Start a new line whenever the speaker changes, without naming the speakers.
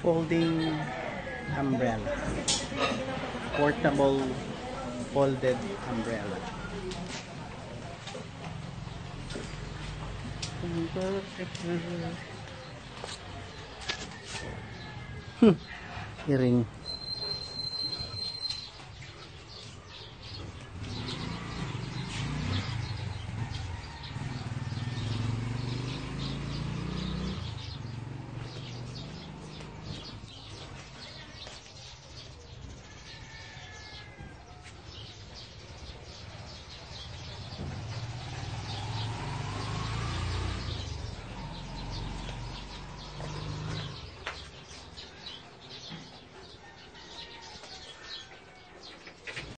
Folding umbrella. Portable folded umbrella. Hmm. Iring.